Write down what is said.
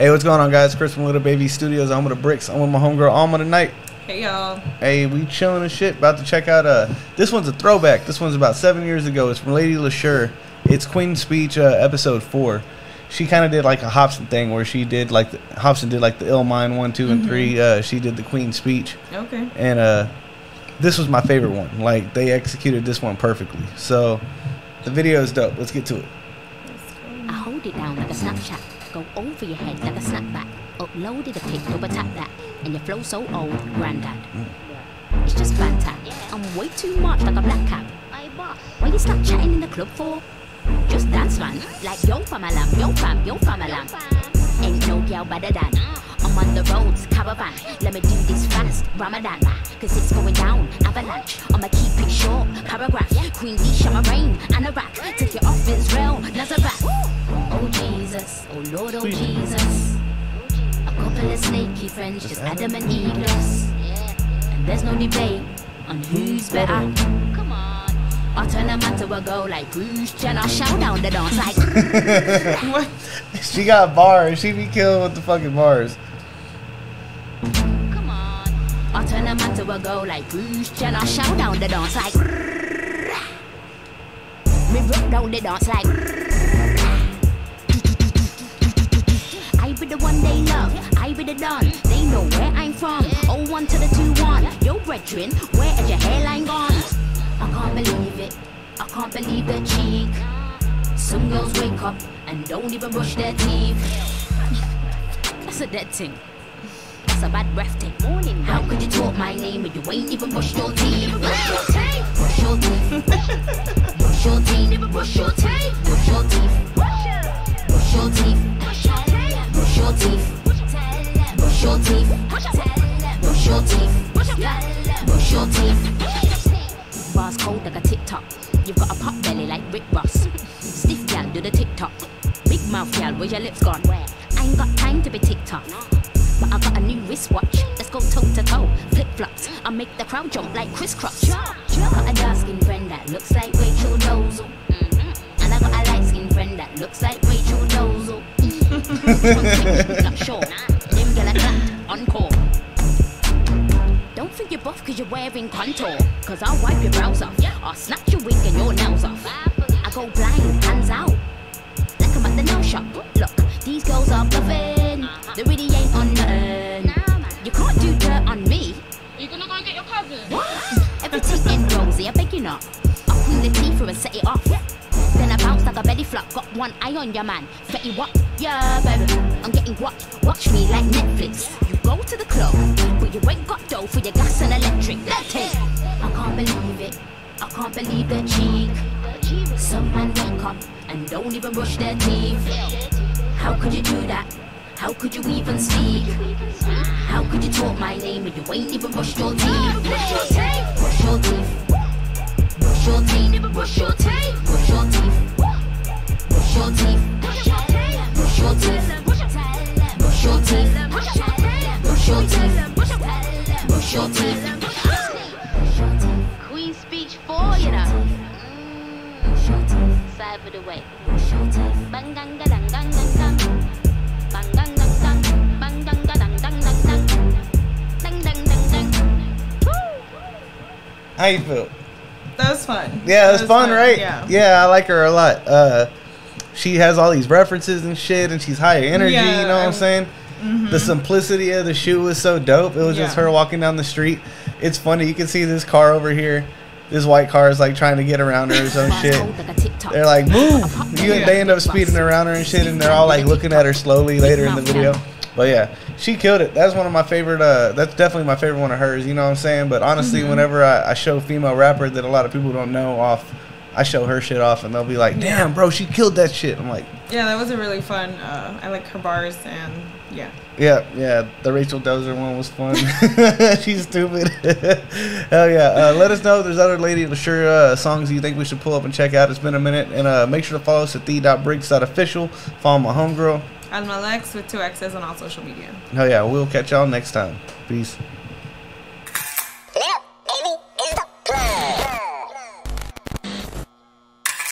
Hey, what's going on, guys? Chris from Lit Up AV Studios. I'm with the Brix. I'm with my homegirl Alma tonight. Hey y'all. Hey, we chilling and shit. About to check out. Uh, this one's a throwback. This one's about seven years ago. It's from Lady Leshurr. It's Queen's Speech, uh, episode four. She kind of did like a Hopsin thing where she did like the, Hopsin did like the Ill Mind one, two, and three. Uh, she did the Queen's Speech, Okay. and uh, this was my favorite one. Like they executed this one perfectly. So the video is dope. Let's get to it. I hold it down like a Snapchat, go over your head like a snapback. Uploaded a pic, double tap that, and your flow so old, granddad. Hmm. It's just fantastic. I'm way too much like a black cat. Why you stop chatting in the club for? Just dance, man. Like yo fam alam, yo fam, yo fam alam. Ain't no girl better than. I'm on the roads, caravan. Let me do this fast, Ramadan. Cause it's going down, avalanche. I'ma keep it short, paragraph. Queen Leshurr, my rain, Anorak. Take it Jesus, oh Lord, oh Jesus. A couple of snaky friends, just Adam and Eve. yes. And there's no debate on who's better. Come on. I turn a man to a girl like Bruce Jenner. Shout down the dance like. What? She got bars. She be killing with the fucking bars. Come on. I turn a man to a girl like Bruce Jenner. Shout down the dance like. Me rock down the dance like. The one they love. I be the don. They know where I'm from. Oh one to the two one. Yo, brethren, where is your hairline gone? I can't believe it. I can't believe the cheek. Some girls wake up and don't even brush their teeth. That's a dead thing. That's a bad breath take. Morning. How could you talk my name when you ain't even brushed your teeth? Brush your teeth. Brush your teeth. Brush your teeth. Brush your teeth. Brush your teeth. Brush your teeth. Like. You've got a pop belly like Rick Ross. Stiff gal, do the TikTok. Big mouth gal, where's your lips gone? Where? I ain't got time to be TikTok. But I got a new wristwatch. Let's go toe to toe. Flip flops. I make the crowd jump like crisscross. Got a dark skinned friend that looks like Rachel Dolezal. Mhm. And I got a light skinned friend that looks like Rachel Dolezal. Not sure. Them gyal a clap encore. You're buff cause you're wearing contour. Cause I'll wipe your brows off. I'll snatch your wig and your nails off. I go blind, hands out. Like I'm at the nail shop. Look, these girls are bluffing. Uh-huh. They really ain't on nothing. You can't do dirt on me. Are you gonna go and get your cousin? Everything ain't rosy, I beg you not. I'll clean the teeth through and set it off. I flop. Got one eye on your man. Fetty Wap? Yeah, baby. I'm getting what? Watch me like Netflix. You go to the club, but you ain't got dough for your gas and electric. Let's take. I can't believe it. I can't believe the cheek. Some man wake up and don't even brush their teeth. How could you do that? How could you even speak? How could you talk my name when you ain't even brushed your teeth? Brush your teeth. Brush your teeth. Brush your teeth. Brush your teeth. Your teeth. Brush your teeth. Brush your teeth. Brush your teeth. Brush your teeth. Brush your teeth. Queen Speech 4, you know. Side of the way. Bang gang ga dang gang gang gang. Bang gang gang gang. Bang gang ga dang dang dang dang. Dang dang dang dang. How you feel? That was fun. Yeah, That it's fun, right? Yeah. Yeah, I like her a lot. Uh, she has all these references and shit, and she's high energy. Yeah, you know what I'm I'm- saying? The simplicity of the shoe was so dope. It was just her walking down the street. It's funny. You can see this car over here. This white car is like trying to get around her or some shit. cold like a TikTok. They're like, move. You, Yeah. They end up speeding around her and shit, and they're all like looking at her slowly later in the video. But yeah, she killed it. That's one of my favorite. Uh, that's definitely my favorite one of hers. You know what I'm saying? But honestly, whenever I, I show female rapper that a lot of people don't know off, I show her shit off, and they'll be like, "Damn, bro, she killed that shit." I'm like, Yeah, that was a really fun. Uh, I like her bars and yeah. "Yeah, yeah." The Rachel Dolezal one was fun. She's stupid. Hell yeah! Uh, let us know if there's other Lady sure uh, songs you think we should pull up and check out. It's been a minute, and uh, make sure to follow us at the.brix.official. Follow my homegirl. Alma Lex with two X's on all social media. Hell yeah, we'll catch y'all next time. Peace.